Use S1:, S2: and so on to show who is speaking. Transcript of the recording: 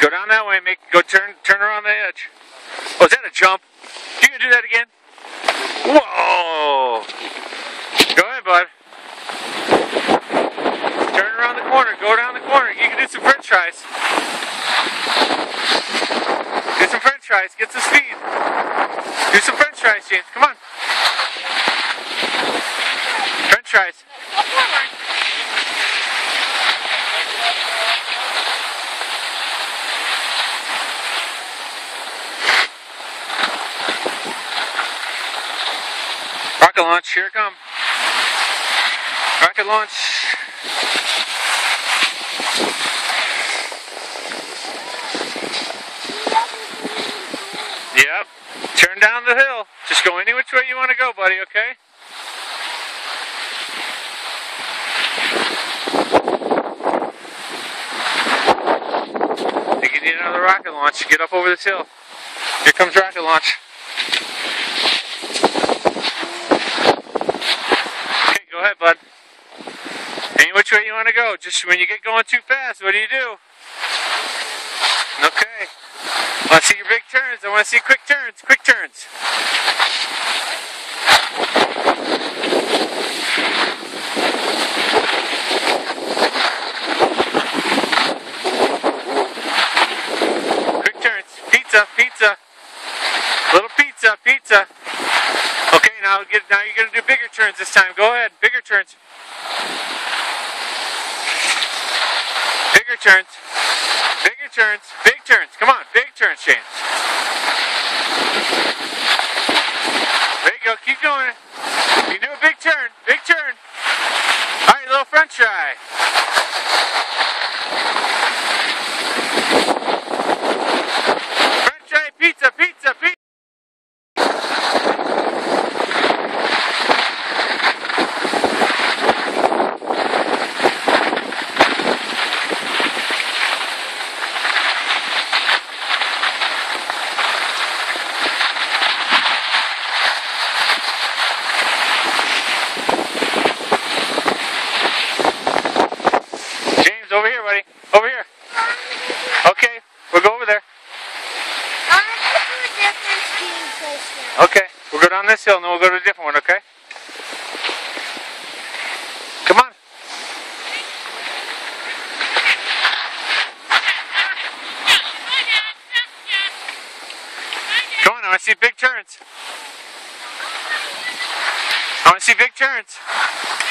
S1: Go down that way. Make go turn turn around the edge. Oh, is that a jump? You gonna do that again? Whoa! Go ahead, bud. Turn around the corner. Go down the corner. You can do some French fries. Do some French fries. Get some speed. Do some French fries, James. Come on. French fries. Rocket launch, here come. Rocket launch. Yep. Turn down the hill. Just go any which way you want to go, buddy, okay? Think you need another rocket launch. Get up over this hill. Here comes rocket launch. Ahead, bud. Any which way you want to go. Just when you get going too fast, what do you do? Okay. I want to see your big turns. I want to see quick turns. Quick turns. Quick turns. Pizza, pizza. Little pizza, pizza. Now get now you're gonna do bigger turns this time. Go ahead, bigger turns. Bigger turns. Bigger turns. Big turns. Come on, big turns, James. There you go. Keep going. You do a big turn. Big turn. All right, little French fry. French fry, pizza, pizza, pizza. James, over here, buddy. Over here. Okay, we'll go over there.
S2: I want to do a different skiing place now.
S1: Okay, we'll go down this hill and then we'll go to a different one, okay? Come on. Come on, I want to see big turns. I want to see big turns.